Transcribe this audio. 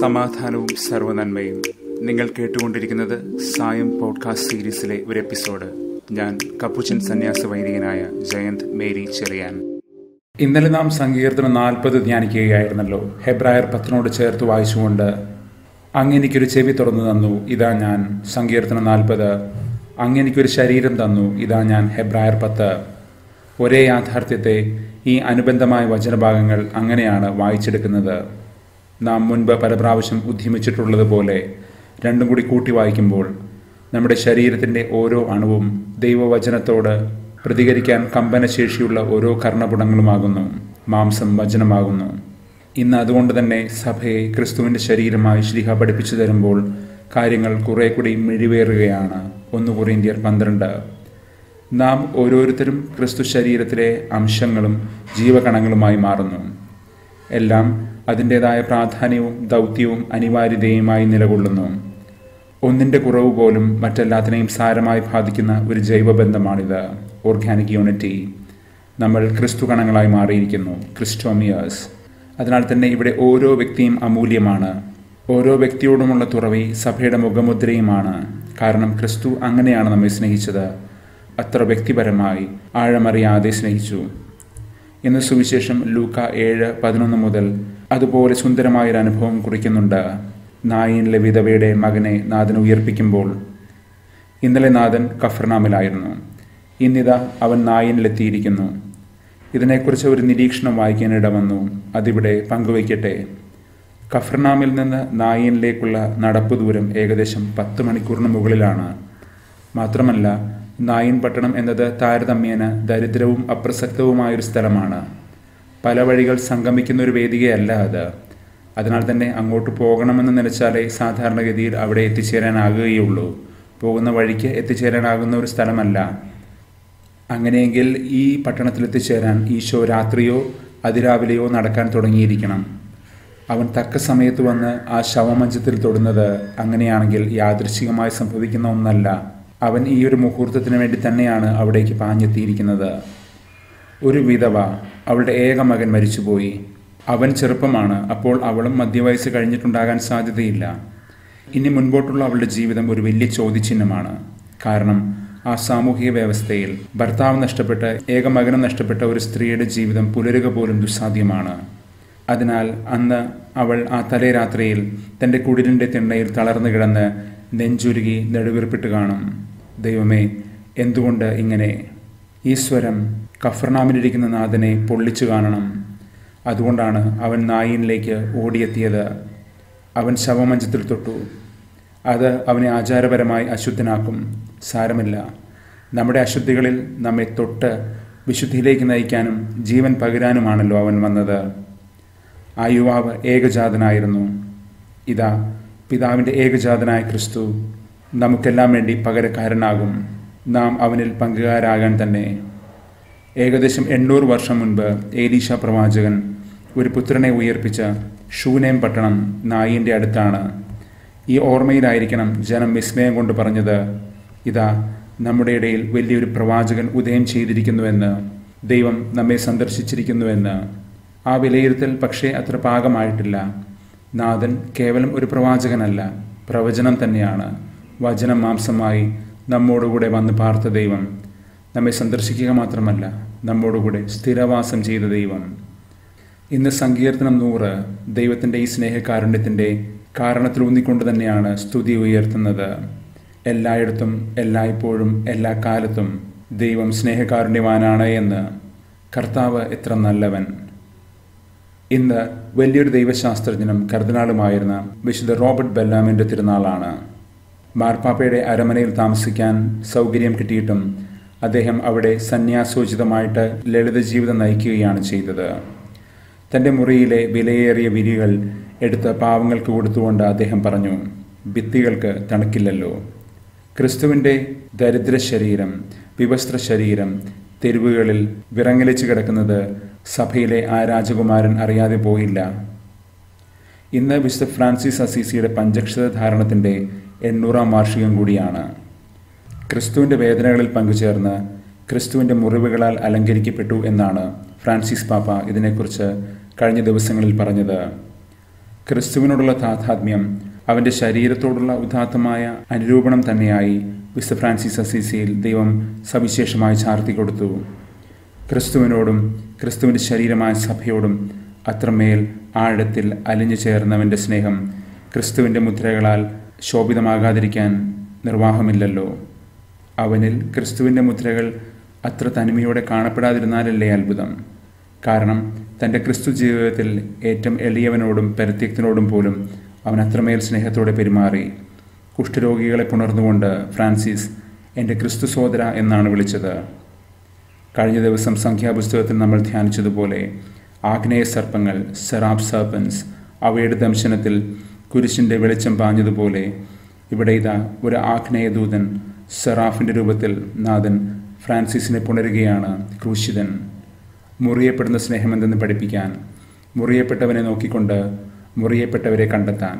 സമാധാനവും സർവനന്മയും നിങ്ങൾ കേട്ടുകൊണ്ടിരിക്കുന്നത് സായം പോഡ്കാസ്റ്റ് സീരീസിലെ ഒരു എപ്പിസോഡ്. ഞാൻ കപ്പുച്ചൻ സന്യാസ വൈദികനായ ജയന്ത് മേരി ചെറിയാൻ. ഇന്നലെ നാം സങ്കീർത്തനം നാൽപ്പത് ധ്യാനിക്കുകയായിരുന്നല്ലോ. ഹെബ്രായർ പത്തിനോട് ചേർത്ത് വായിച്ചുകൊണ്ട് അങ്ങെനിക്കൊരു ചെവി തുറന്നു തന്നു ഇതാ ഞാൻ. സങ്കീർത്തനം നാൽപ്പത്. അങ്ങെനിക്കൊരു ശരീരം തന്നു ഇതാ ഞാൻ. ഹെബ്രായർ പത്ത്. ഒരേ യാഥാർത്ഥ്യത്തെ ഈ അനുബന്ധമായ വചനഭാഗങ്ങൾ അങ്ങനെയാണ് വായിച്ചെടുക്കുന്നത്. നാം മുൻപ് പല പ്രാവശ്യം ഉദ്യമിച്ചിട്ടുള്ളതുപോലെ രണ്ടും കൂടി കൂട്ടി വായിക്കുമ്പോൾ നമ്മുടെ ശരീരത്തിന്റെ ഓരോ അണുവും ദൈവവചനത്തോട് പ്രതികരിക്കാൻ കമ്പനശേഷിയുള്ള ഓരോ കർണപുടങ്ങളുമാകുന്നു മാംസം വചനമാകുന്നു. ഇന്ന് അതുകൊണ്ട് തന്നെ സഭയെ ക്രിസ്തുവിന്റെ ശരീരമായി ശ്രീഹ പഠിപ്പിച്ചു തരുമ്പോൾ കാര്യങ്ങൾ കുറെ കൂടി മിഴിവേറുകയാണ്. ഒന്ന് കൊറിയന്ത്യർ പന്ത്രണ്ട്. നാം ഓരോരുത്തരും ക്രിസ്തു ശരീരത്തിലെ അംശങ്ങളും ജീവകണങ്ങളുമായി മാറുന്നു. എല്ലാം അതിന്റെതായ പ്രാധാന്യവും ദൗത്യവും അനിവാര്യതയുമായി നിലകൊള്ളുന്നു. ഒന്നിന്റെ കുറവ് പോലും മറ്റെല്ലാത്തിനെയും സാരമായി ബാധിക്കുന്ന ഒരു ജൈവബന്ധമാണിത്. ഓർഗാനിക് യൂണിറ്റി നമ്മൾ ക്രിസ്തു കണങ്ങളായി മാറിയിരിക്കുന്നു. ക്രിസ്റ്റോമിയേഴ്സ് അതിനാൽ തന്നെ ഇവിടെ ഓരോ വ്യക്തിയും അമൂല്യമാണ്. ഓരോ വ്യക്തിയോടുമുള്ള തുറവി സഭയുടെ മുഖമുദ്രയുമാണ്. കാരണം ക്രിസ്തു അങ്ങനെയാണ് നമ്മെ സ്നേഹിച്ചത്. അത്ര വ്യക്തിപരമായി ആഴമറിയാതെ സ്നേഹിച്ചു. ഇന്ന് സുവിശേഷം ലൂക്ക ഏഴ് പതിനൊന്ന് മുതൽ അതുപോലെ സുന്ദരമായൊരു അനുഭവം കുറിക്കുന്നുണ്ട്. നായിനിലെ വിധവയുടെ മകനെ നാഥൻ ഉയർപ്പിക്കുമ്പോൾ ഇന്നലെ നാഥൻ കഫർനാമിലായിരുന്നു. ഇന്നിതാ അവൻ നായിനിലെത്തിയിരിക്കുന്നു. ഇതിനെക്കുറിച്ച് ഒരു നിരീക്ഷണം വായിക്കാനിട വന്നു അതിവിടെ പങ്കുവയ്ക്കട്ടെ. കഫർനാമിൽ നിന്ന് നായിനിലേക്കുള്ള നടപ്പ് ദൂരം ഏകദേശം പത്ത് മണിക്കൂറിന് മുകളിലാണ്. മാത്രമല്ല നായിൻ പട്ടണം എന്നത് താരതമ്യേന ദരിദ്രവും അപ്രസക്തവുമായൊരു സ്ഥലമാണ്. പല വഴികൾ സംഗമിക്കുന്ന ഒരു വേദികയല്ല അത്. അതിനാൽ തന്നെ അങ്ങോട്ട് പോകണമെന്ന് നിലച്ചാലേ സാധാരണഗതിയിൽ അവിടെ എത്തിച്ചേരാനാകുകയുള്ളൂ. പോകുന്ന വഴിക്ക് എത്തിച്ചേരാനാകുന്ന ഒരു സ്ഥലമല്ല. അങ്ങനെയെങ്കിൽ ഈ പട്ടണത്തിൽ എത്തിച്ചേരാൻ ഈശോ രാത്രിയോ അതിരാവിലെയോ നടക്കാൻ തുടങ്ങിയിരിക്കണം. അവൻ തക്ക സമയത്ത് വന്ന് ആ ശവമഞ്ചത്തിൽ തൊടുന്നത് അങ്ങനെയാണെങ്കിൽ യാദൃശികമായി സംഭവിക്കുന്ന ഒന്നല്ല. അവൻ ഈ ഒരു മുഹൂർത്തത്തിന് വേണ്ടി തന്നെയാണ് അവിടേക്ക് പാഞ്ഞെത്തിയിരിക്കുന്നത്. ഒരു വിധവ അവളുടെ ഏക മകൻ മരിച്ചുപോയി. അവൻ ചെറുപ്പമാണ് അപ്പോൾ അവളും മധ്യവയസ്സ് കഴിഞ്ഞിട്ടുണ്ടാകാൻ സാധ്യതയില്ല. ഇനി മുൻപോട്ടുള്ള അവളുടെ ജീവിതം ഒരു വലിയ ചോദ്യചിഹ്നമാണ്. കാരണം ആ സാമൂഹിക വ്യവസ്ഥയിൽ ഭർത്താവ് നഷ്ടപ്പെട്ട ഏക മകനം നഷ്ടപ്പെട്ട ഒരു സ്ത്രീയുടെ ജീവിതം പുലരുക പോലും ദുസ്സാധ്യമാണ്. അതിനാൽ അന്ന് അവൾ ആ തലേരാത്രിയിൽ തന്റെ കുടിലിന്റെ തിണ്ണയിൽ തളർന്നു കിടന്ന് നെഞ്ചുരുകി നെടുവീർപ്പിട്ട് കാണും. ദൈവമേ എന്തുകൊണ്ട് ഇങ്ങനെ? ഈ സ്വരം കഫർനാമിലിരിക്കുന്ന നാഥനെ പൊള്ളിച്ചു കാണണം. അതുകൊണ്ടാണ് അവൻ നായിനിലേക്ക് ഓടിയെത്തിയത്. അവൻ ശവമഞ്ചത്തിൽ തൊട്ടു. അത് അവനെ ആചാരപരമായി അശുദ്ധനാക്കും. സാരമില്ല. നമ്മുടെ അശുദ്ധികളിൽ നമ്മെ തൊട്ട് വിശുദ്ധിയിലേക്ക് നയിക്കാനും ജീവൻ പകരാനുമാണല്ലോ അവൻ വന്നത്. ആ യുവാവ് ഏകജാതനായിരുന്നു. ഇതാ പിതാവിന്റെ ഏകജാതനായ ക്രിസ്തു നമുക്കെല്ലാം വേണ്ടി പകരക്കാരനാകും. നാം അവനിൽ പങ്കുകാരാകാൻ തന്നെ. ഏകദേശം എണ്ണൂറ് വർഷം മുൻപ് ഏലീഷ പ്രവാചകൻ ഒരു പുത്രനെ ഉയർപ്പിച്ച ഷൂനേം പട്ടണം നായിന്റെ അടുത്താണ്. ഈ ഓർമ്മയിലായിരിക്കണം ജനം വിസ്മയം കൊണ്ട് പറഞ്ഞത് ഇതാ നമ്മുടെ ഇടയിൽ വലിയൊരു പ്രവാചകൻ ഉദയം ചെയ്തിരിക്കുന്നുവെന്ന് ദൈവം നമ്മെ സന്ദർശിച്ചിരിക്കുന്നുവെന്ന്. ആ വിലയിരുത്തൽ പക്ഷേ അത്ര പാകമായിട്ടില്ല. നാഥൻ കേവലം ഒരു പ്രവാചകനല്ല പ്രവചനം തന്നെയാണ്. വചനം മാംസമായി നമ്മോടുകൂടെ വന്ന് പാർത്ത ദൈവം. നമ്മെ സന്ദർശിക്കുക മാത്രമല്ല നമ്മോടുകൂടെ സ്ഥിരവാസം ചെയ്ത ദൈവം. ഇന്ന് സങ്കീർത്തനം നൂറ് ദൈവത്തിന്റെ ഈ സ്നേഹകാരുണ്യത്തിന്റെ കാരണത്തിൽ ഊന്നിക്കൊണ്ട് തന്നെയാണ് സ്തുതി ഉയർത്തുന്നത്. എല്ലായിടത്തും എല്ലായ്പ്പോഴും എല്ലാ കാലത്തും ദൈവം സ്നേഹകാരുണ്യവാനാണ് എന്ന് കർത്താവ് എത്ര നല്ലവൻ. ഇന്ന് വലിയൊരു ദൈവശാസ്ത്രജ്ഞനും കർദിനാളുമായിരുന്ന വിശുദ്ധ റോബർട്ട് ബെല്ലാമിന്റെ തിരുനാളാണ്. മാർപ്പാപ്പയുടെ അരമനയിൽ താമസിക്കാൻ സൗകര്യം കിട്ടിയിട്ടും അദ്ദേഹം അവിടെ സന്യാസോചിതമായിട്ട് ലളിത ജീവിതം നയിക്കുകയാണ് ചെയ്തത്. തന്റെ മുറിയിലെ വിലയേറിയ വിരികൾ എടുത്ത് പാവങ്ങൾക്ക് കൊടുത്തുകൊണ്ട് അദ്ദേഹം പറഞ്ഞു ഭിത്തികൾക്ക് തണുക്കില്ലല്ലോ. ക്രിസ്തുവിന്റെ ദരിദ്ര ശരീരം വിവസ്ത്ര ശരീരം തെരുവുകളിൽ വിറങ്ങലിച്ച് കിടക്കുന്നത് സഭയിലെ ആ രാജകുമാരൻ അറിയാതെ പോയില്ല ഇന്ന് വിശുദ്ധ ഫ്രാൻസിസ് അസീസിയുടെ പഞ്ചക്ഷത ധാരണത്തിന്റെ എണ്ണൂറാം വാർഷികം കൂടിയാണ്. ക്രിസ്തുവിന്റെ വേദനകളിൽ പങ്കുചേർന്ന് ക്രിസ്തുവിന്റെ മുറിവുകളാൽ അലങ്കരിക്കപ്പെട്ടു എന്നാണ് ഫ്രാൻസിസ് പാപ്പ ഇതിനെക്കുറിച്ച് കഴിഞ്ഞ ദിവസങ്ങളിൽ പറഞ്ഞത്. ക്രിസ്തുവിനോടുള്ള താതാത്മ്യം അവന്റെ ശരീരത്തോടുള്ള ഉദാത്തമായ അനുരൂപണം തന്നെയായി വിശുദ്ധ ഫ്രാൻസിസ് അസീസിയിൽ ദൈവം സവിശേഷമായി ചാർത്തി കൊടുത്തു. ക്രിസ്തുവിനോടും ക്രിസ്തുവിന്റെ ശരീരമായ സഭയോടും അത്രമേൽ ആഴത്തിൽ അലിഞ്ഞു ചേർന്നവന്റെ സ്നേഹം ക്രിസ്തുവിന്റെ മുദ്രകളാൽ ശോഭിതമാകാതിരിക്കാൻ നിർവാഹമില്ലല്ലോ. അവനിൽ ക്രിസ്തുവിന്റെ മുദ്രകൾ അത്ര തനിമയോടെ കാണപ്പെടാതിരുന്നാലല്ലേ അത്ഭുതം. കാരണം തന്റെ ക്രിസ്തു ജീവിതത്തിൽ ഏറ്റവും എളിയവനോടും പരിത്യക്തനോടും പോലും അവൻ അത്രമേൽ സ്നേഹത്തോടെ പെരുമാറി. കുഷ്ഠരോഗികളെ പുണർന്നുകൊണ്ട് ഫ്രാൻസിസ് എന്റെ ക്രിസ്തു സോദര എന്നാണ് വിളിച്ചത്. കഴിഞ്ഞ ദിവസം സംഖ്യാപുസ്തകത്തിൽ നമ്മൾ ധ്യാനിച്ചതുപോലെ ആഗ്നേയ സർപ്പങ്ങൾ സെറാബ് സർപ്പൻസ് അവയുടെ ദംശനത്തിൽ കുരിശിന്റെ വെളിച്ചം പാഞ്ഞതുപോലെ ഇവിടെ ഇതാ ഒരു ആഗ്നേയദൂതൻ സെറാഫിന്റെ രൂപത്തിൽ നാഥൻ ഫ്രാൻസിസിനെ പുണരുകയാണ് ക്രൂശിതൻ. മുറിയപ്പെടുന്ന സ്നേഹമെന്തെന്ന് പഠിപ്പിക്കാൻ മുറിയപ്പെട്ടവനെ നോക്കിക്കൊണ്ട് മുറിയപ്പെട്ടവരെ കണ്ടെത്താൻ.